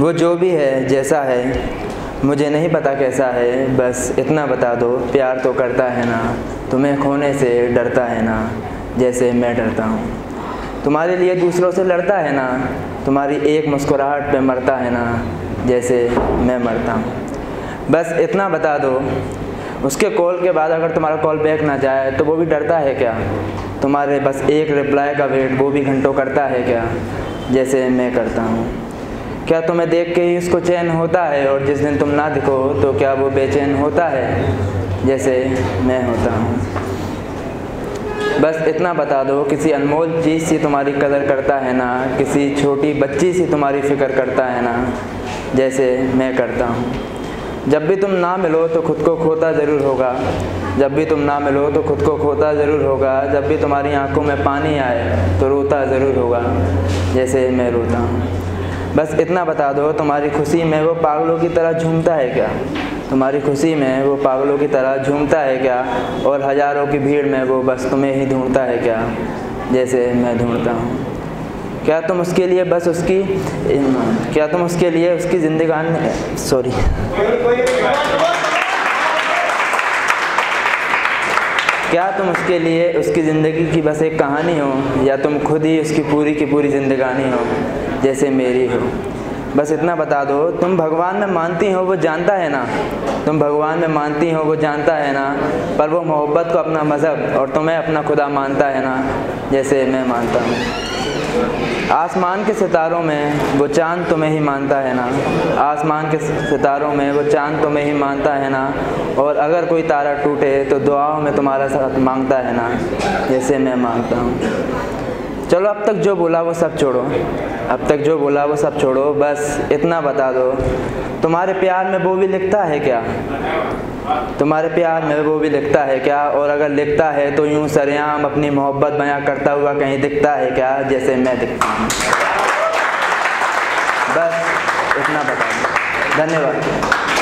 वो जो भी है, जैसा है, मुझे नहीं पता कैसा है, बस इतना बता दो, प्यार तो करता है ना, तुम्हें खोने से डरता है ना, जैसे मैं डरता हूँ। तुम्हारे लिए दूसरों से लड़ता है ना, तुम्हारी एक मुस्कुराहट पे मरता है ना, जैसे मैं मरता हूँ। बस इतना बता दो, उसके कॉल के बाद अगर तुम्हारा कॉल बैक ना जाए तो वो भी डरता है क्या? तुम्हारे बस एक रिप्लाई का वेट, वो भी घंटों करता है क्या? जैसे मैं करता हूँ। क्या तुम्हें देख के ही उसको चैन होता है? और जिस दिन तुम ना दिखो तो क्या वो बेचैन होता है? जैसे मैं होता हूँ। बस इतना बता दो, किसी अनमोल चीज़ से तुम्हारी कदर करता है ना? किसी छोटी बच्ची से तुम्हारी फ़िक्र करता है ना? जैसे मैं करता हूँ। जब भी तुम ना मिलो तो खुद को खोता ज़रूर होगा। जब भी तुम ना मिलो तो खुद को खोता ज़रूर होगा। जब भी तुम्हारी आँखों में पानी आए तो रोता ज़रूर होगा। जैसे मैं रोता हूँ। बस इतना बता दो, तुम्हारी खुशी में वो पागलों की तरह झूमता है क्या? तुम्हारी खुशी में वो पागलों की तरह झूमता है क्या? और हज़ारों की भीड़ में वो बस तुम्हें ही ढूंढता है क्या? जैसे मैं ढूंढता हूँ। क्या तुम उसके लिए बस उसकी, क्या तुम उसके लिए उसकी जिंदगानी सॉरी क्या तुम उसके लिए उसकी ज़िंदगी की बस एक कहानी हो, या तुम खुद ही उसकी पूरी की पूरी जिंदगानी हो? जैसे मेरी हो। बस इतना बता दो, तुम भगवान में मानती हो, वो जानता है ना? तुम भगवान में मानती हो, वो जानता है ना? पर वो मोहब्बत को अपना मज़हब और तुम्हें अपना खुदा मानता है ना? जैसे मैं मानता हूँ। आसमान के सितारों में वो चाँद तुम्हें ही मानता है ना? आसमान के सितारों में वो चाँद तुम्हें ही मानता है ना? और अगर कोई तारा टूटे तो दुआओं में तुम्हारा साथ माँगता है ना? जैसे मैं माँगता हूँ। चलो, अब तक जो बोला वो सब छोड़ो। अब तक जो बोला वो सब छोड़ो, बस इतना बता दो। तुम्हारे प्यार में वो भी लिखता है क्या? तुम्हारे प्यार में वो भी लिखता है क्या? और अगर लिखता है तो यूँ सरेआम अपनी मोहब्बत बयां करता हुआ कहीं दिखता है क्या? जैसे मैं दिखता हूँ। बस इतना बता दो। धन्यवाद।